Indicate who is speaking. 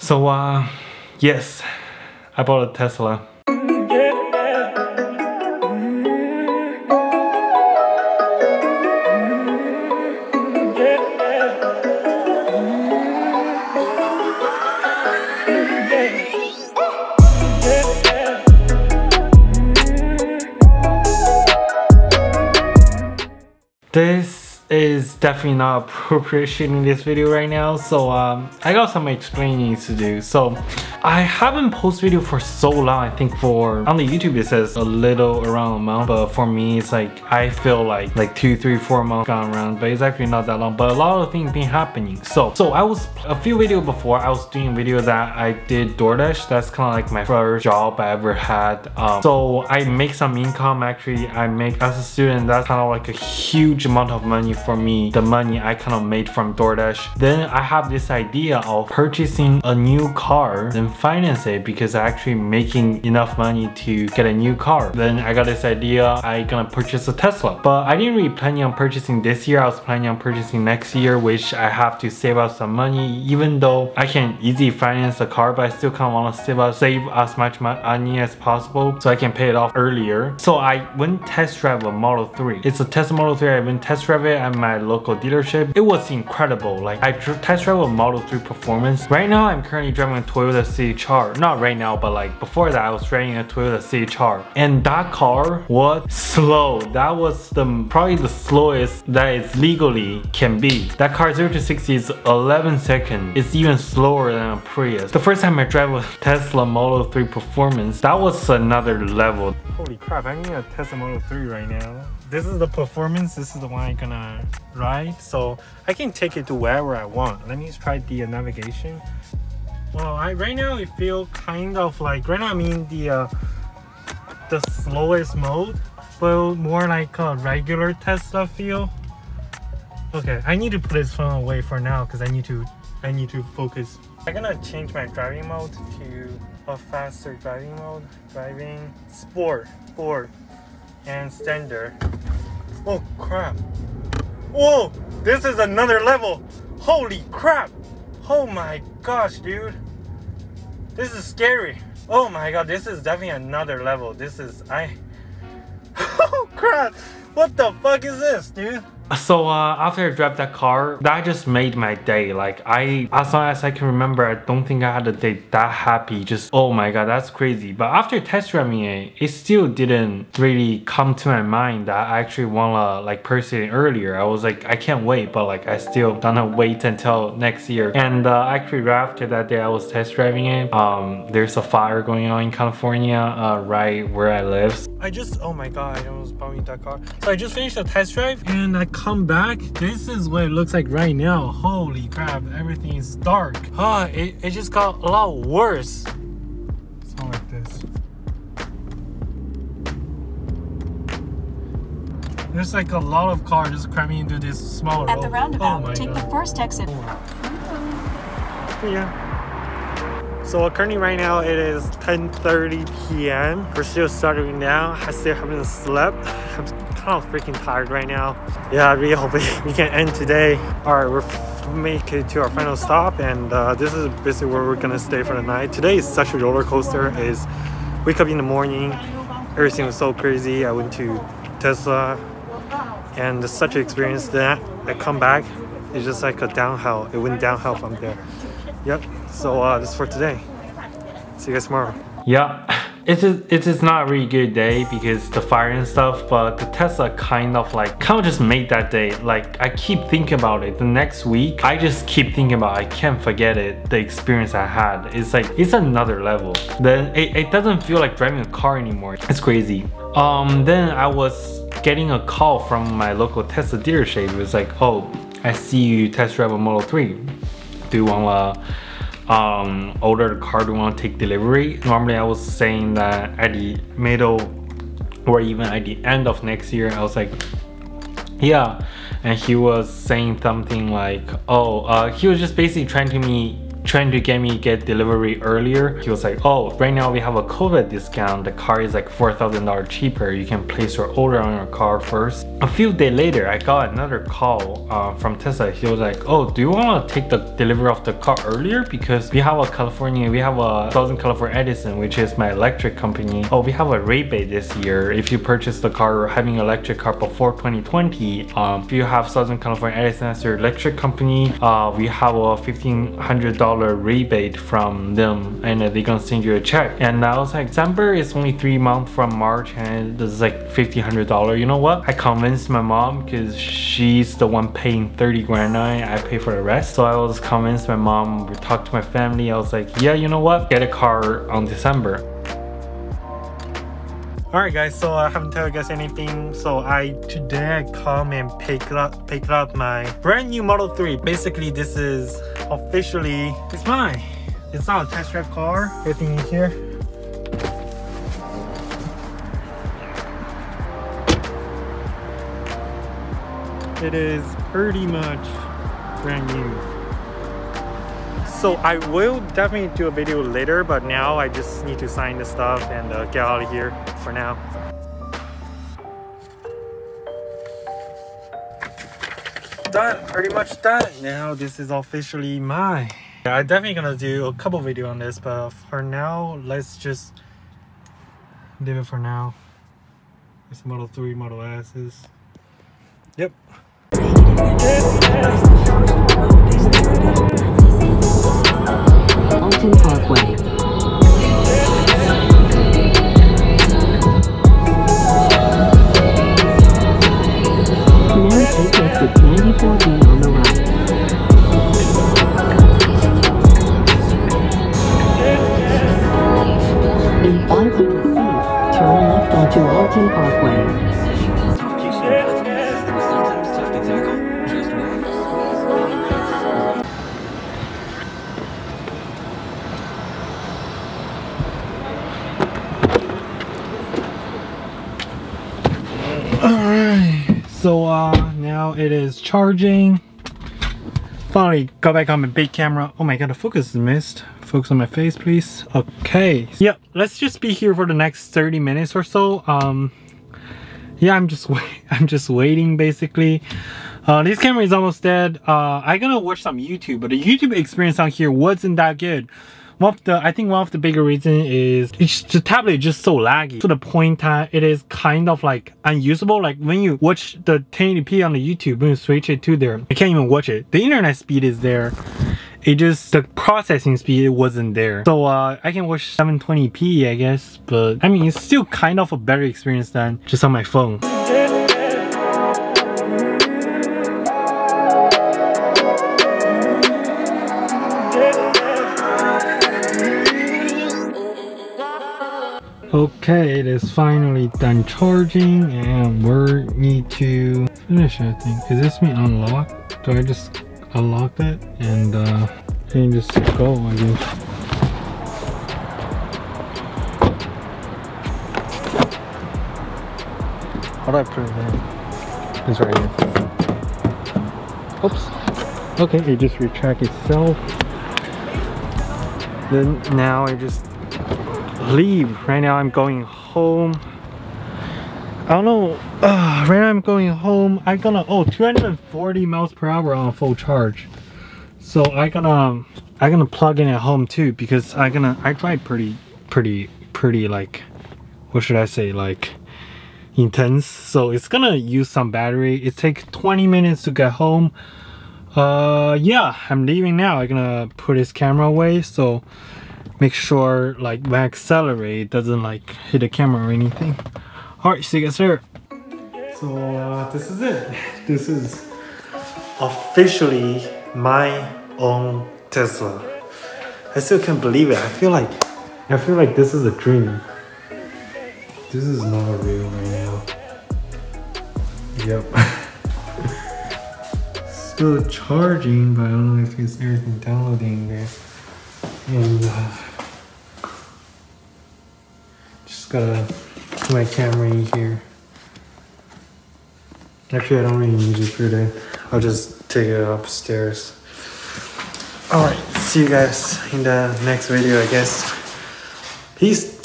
Speaker 1: So uh, yes, I bought a Tesla. This is definitely not appropriate shooting this video right now so um, I got some explaining to do. So I haven't posted video for so long I think for on the YouTube it says a little around a month but for me it's like I feel like like two three four months gone around but it's actually not that long but a lot of things been happening. So so I was a few video before I was doing video that I did DoorDash. That's kind of like my first job I ever had um, so I make some income actually. I make as a student that's kind of like a huge amount of money for me the money I kind of made from DoorDash. Then I have this idea of purchasing a new car finance it because I actually making enough money to get a new car. Then I got this idea I gonna purchase a Tesla. But I didn't really planning on purchasing this year. I was planning on purchasing next year which I have to save up some money even though I can easily finance the car but I still kind of want to save save as much money as possible so I can pay it off earlier. So I went test drive a Model 3. It's a Tesla Model 3. I went test drive it at my local dealership. It was incredible. Like I test drove a Model 3 Performance. Right now I'm currently driving a Toyota City Char. Not right now, but like before that I was driving a Toyota City Char. And that car was slow. That was the probably the slowest that it legally can be. That car 0 to 60 is 11 seconds. It's even slower than a Prius. The first time I drove a Tesla Model 3 Performance, that was another level. Holy crap, I need a Tesla Model 3 right now this is the performance this is the one i'm gonna ride so i can take it to wherever i want let me try the navigation well I, right now it feel kind of like right now I'm in the uh, the slowest mode but more like a regular tesla feel okay i need to put this phone away for now because i need to i need to focus i'm gonna change my driving mode to a faster driving mode driving sport sport and standard. Oh crap. Whoa, this is another level. Holy crap. Oh my gosh, dude. This is scary. Oh my god, this is definitely another level. This is, I, oh crap. What the fuck is this, dude? So uh, after I dropped that car, that just made my day. Like I, as long as I can remember, I don't think I had a day that happy. Just, oh my God, that's crazy. But after test driving it, it still didn't really come to my mind that I actually wanna like purchase it earlier. I was like, I can't wait, but like I still gonna wait until next year. And uh, actually right after that day I was test driving it, um, there's a fire going on in California, uh, right where I live. I just, oh my God, I almost bumped that car. So I just finished the test drive and I come back, this is what it looks like right now. Holy crap, everything is dark. Ah, it, it just got a lot worse. Something like this. There's like a lot of cars just cramming into this smaller
Speaker 2: At the roundabout, oh take God. the first exit.
Speaker 1: Yeah. So currently right now it is 10.30 p.m. We're still starting now. I still haven't slept. I'm kind of freaking tired right now. Yeah, I really hope we can end today. All right, we're make it to our final stop and uh, this is basically where we're gonna stay for the night. Today is such a roller coaster. Is wake up in the morning, everything was so crazy. I went to Tesla and such an experience that I come back, it's just like a downhill. It went downhill from there. Yep. So uh, this is for today. See you guys tomorrow. Yeah. It is, it is not a really good day because the fire and stuff, but the Tesla kind of like, kind of just made that day. Like, I keep thinking about it. The next week, I just keep thinking about it. I can't forget it, the experience I had. It's like, it's another level. Then it, it doesn't feel like driving a car anymore. It's crazy. Um, then I was getting a call from my local Tesla dealership. It was like, oh, I see you test drive a Model 3 do you want to um, order the car? Do want to take delivery? Normally I was saying that at the middle or even at the end of next year, I was like, yeah. And he was saying something like, oh, uh, he was just basically trying to me trying to get me get delivery earlier. He was like, oh, right now we have a COVID discount. The car is like $4,000 cheaper. You can place your order on your car first. A few days later, I got another call uh, from Tesla. He was like, oh, do you want to take the delivery of the car earlier? Because we have a California, we have a Southern California Edison, which is my electric company. Oh, we have a rebate this year. If you purchase the car having electric car before 2020, um, if you have Southern California Edison as your electric company, uh, we have a $1,500 rebate from them and they're gonna send you a check. And I was like, December is only three months from March and this is like $1,500. You know what? I convinced my mom because she's the one paying 30 grand now I pay for the rest. So I was convinced my mom, we talked to my family. I was like, yeah, you know what? Get a car on December. Alright guys, so I haven't told you guys anything. So I today I come and pick up pick up my brand new Model 3. Basically this is officially it's mine. It's not a test drive car. Everything in here. It is pretty much brand new. So I will definitely do a video later, but now I just need to sign the stuff and uh, get out of here for now. Done, pretty much done. Now this is officially mine. I'm definitely gonna do a couple video on this, but for now, let's just leave it for now. It's Model 3, Model S's. Yep. Alright, so uh now it is charging. Finally got back on my big camera. Oh my god, the focus is missed. Focus on my face, please. Okay. Yep, let's just be here for the next 30 minutes or so. Um yeah, I'm just wait I'm just waiting basically. Uh, this camera is almost dead. Uh, I gonna watch some YouTube, but the YouTube experience out here wasn't that good. One of the, I think one of the bigger reason is the tablet is just so laggy to the point that it is kind of like unusable. Like when you watch the 1080p on the YouTube, when you switch it to there, you can't even watch it. The internet speed is there. It just, the processing speed wasn't there. So uh, I can watch 720p I guess, but I mean it's still kind of a better experience than just on my phone. Okay, it is finally done charging and we need to finish I think. Is this me unlock? Do I just unlock it and uh and just go I guess. How do I put it in? It's right here. Oops. Okay, it just retract itself. Then now I just leave. Right now I'm going home. I don't know. Uh, right now I'm going home. I gonna oh 240 miles per hour on full charge. So I gonna I gonna plug in at home too because I gonna I drive pretty pretty pretty like what should I say like intense. So it's gonna use some battery. It takes 20 minutes to get home. Uh yeah, I'm leaving now. I'm gonna put this camera away so make sure like when I accelerate it doesn't like hit the camera or anything. Alright, see you guys there. So uh, this is it. This is officially my own Tesla. I still can't believe it. I feel like I feel like this is a dream. This is not real right now. Yep. Still charging, but I don't know if it's everything downloading there. And uh, just gotta put my camera in here. Actually, I don't really use it for today. I'll just take it upstairs. Alright, see you guys in the next video, I guess. Peace.